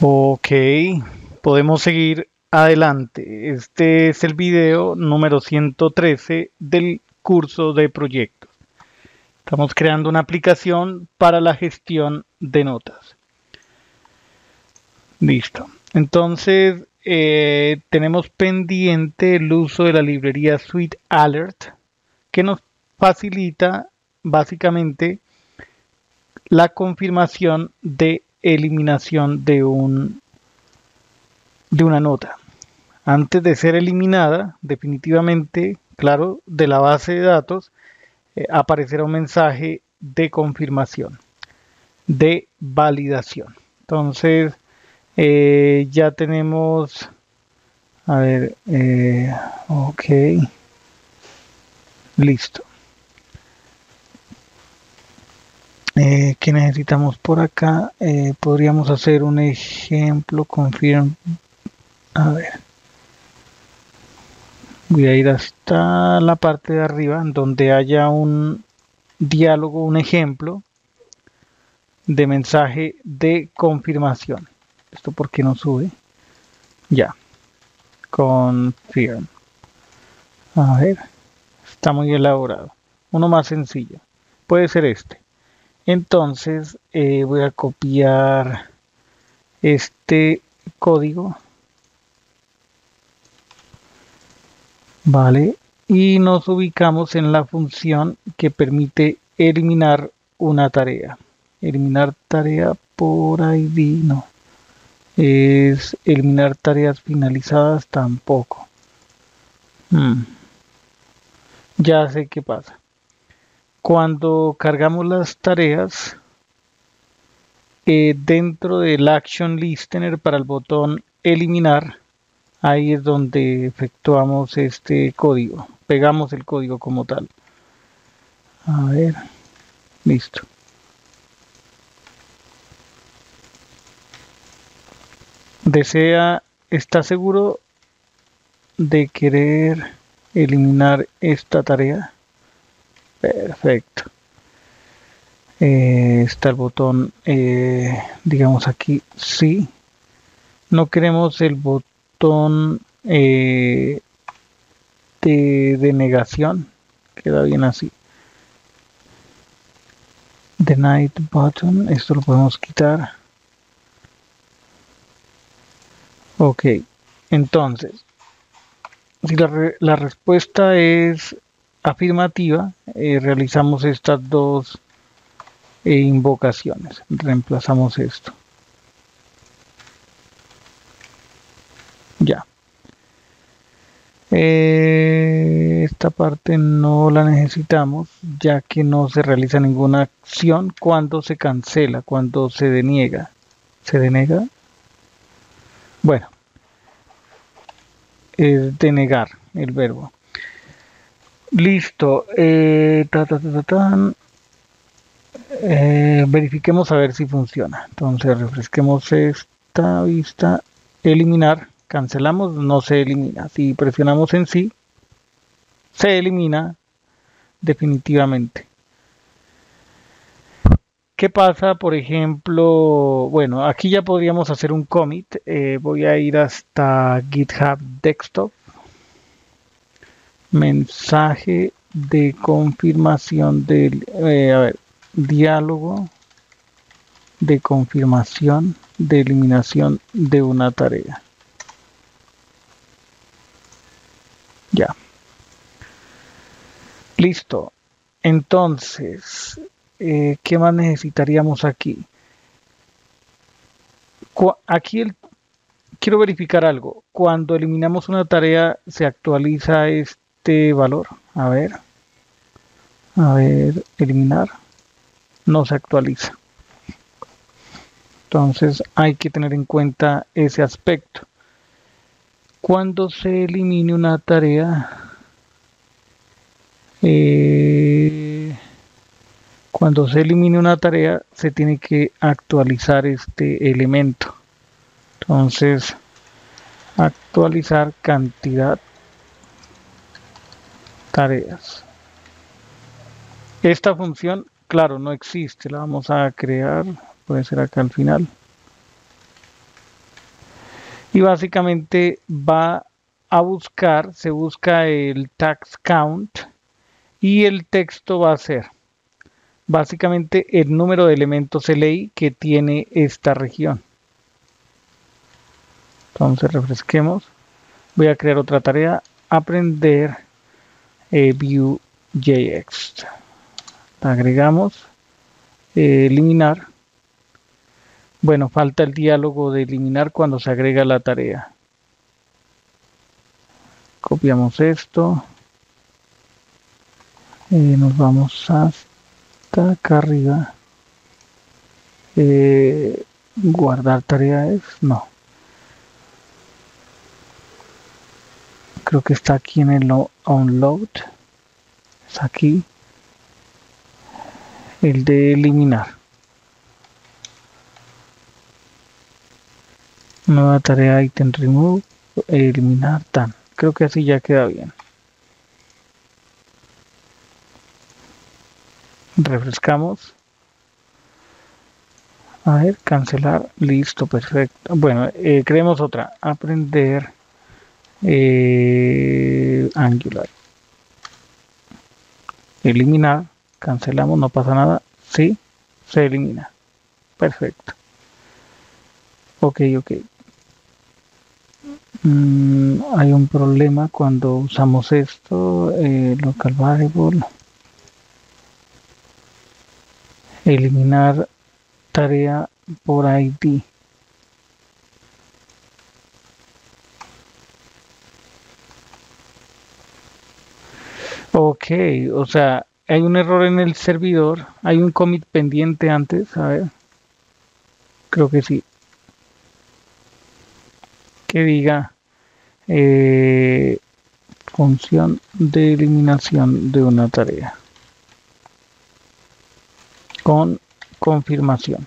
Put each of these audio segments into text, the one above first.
Ok, podemos seguir adelante. Este es el video número 113 del curso de proyectos. Estamos creando una aplicación para la gestión de notas. Listo. Entonces, eh, tenemos pendiente el uso de la librería Suite Alert que nos facilita básicamente la confirmación de eliminación de un de una nota. Antes de ser eliminada, definitivamente, claro, de la base de datos, eh, aparecerá un mensaje de confirmación, de validación. Entonces, eh, ya tenemos, a ver, eh, ok, listo. Eh, ¿Qué necesitamos por acá? Eh, podríamos hacer un ejemplo, confirm. A ver. Voy a ir hasta la parte de arriba donde haya un diálogo, un ejemplo de mensaje de confirmación. ¿Esto por qué no sube? Ya. Confirm. A ver. Está muy elaborado. Uno más sencillo. Puede ser este. Entonces eh, voy a copiar este código. Vale. Y nos ubicamos en la función que permite eliminar una tarea. Eliminar tarea por ID, no. Es eliminar tareas finalizadas tampoco. Hmm. Ya sé qué pasa. Cuando cargamos las tareas, eh, dentro del Action Listener para el botón eliminar, ahí es donde efectuamos este código. Pegamos el código como tal. A ver, listo. Desea, está seguro de querer eliminar esta tarea. Perfecto. Eh, está el botón, eh, digamos aquí, sí. No queremos el botón eh, de, de negación. Queda bien así. The night button, esto lo podemos quitar. Ok, entonces, si la, la respuesta es afirmativa, eh, realizamos estas dos eh, invocaciones. Reemplazamos esto. Ya. Eh, esta parte no la necesitamos ya que no se realiza ninguna acción cuando se cancela, cuando se deniega. ¿Se denega? Bueno, es denegar el verbo. Listo. Eh, eh, verifiquemos a ver si funciona. Entonces refresquemos esta vista. Eliminar. Cancelamos. No se elimina. Si presionamos en sí, se elimina definitivamente. ¿Qué pasa, por ejemplo? Bueno, aquí ya podríamos hacer un commit. Eh, voy a ir hasta GitHub Desktop mensaje de confirmación del eh, diálogo de confirmación de eliminación de una tarea. Ya. Listo. Entonces eh, qué más necesitaríamos aquí aquí el, quiero verificar algo. Cuando eliminamos una tarea se actualiza este este valor. A ver. A ver, eliminar. No se actualiza. Entonces hay que tener en cuenta ese aspecto. Cuando se elimine una tarea, eh, cuando se elimine una tarea, se tiene que actualizar este elemento. Entonces, actualizar cantidad tareas. Esta función, claro, no existe, la vamos a crear, puede ser acá al final. y básicamente va a buscar, se busca el tax count y el texto va a ser básicamente el número de elementos LI que tiene esta región. Entonces refresquemos. Voy a crear otra tarea, aprender eh, Vue.jx. Agregamos, eliminar. Bueno, falta el diálogo de eliminar cuando se agrega la tarea. Copiamos esto. Eh, nos vamos hasta acá arriba. Eh, guardar tareas, no. Creo que está aquí en el onload. Es aquí. El de eliminar. Nueva tarea item remove. Eliminar tan. Creo que así ya queda bien. Refrescamos. A ver, cancelar. Listo, perfecto. Bueno, eh, creemos otra. Aprender eh, Angular. Eliminar. Cancelamos, no pasa nada. Sí, se elimina. Perfecto. Ok, ok. Mm, hay un problema cuando usamos esto, eh, local variable, eliminar tarea por ID. Ok, o sea, hay un error en el servidor, hay un commit pendiente antes, a ver, creo que sí, que diga eh, función de eliminación de una tarea. Con confirmación.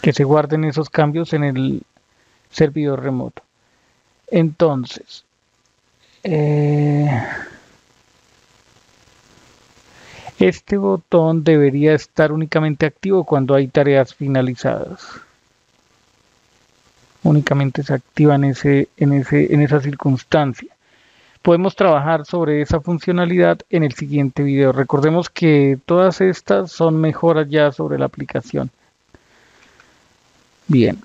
Que se guarden esos cambios en el servidor remoto. Entonces eh, este botón debería estar únicamente activo cuando hay tareas finalizadas únicamente se activa en, ese, en, ese, en esa circunstancia. Podemos trabajar sobre esa funcionalidad en el siguiente video. Recordemos que todas estas son mejoras ya sobre la aplicación. Bien,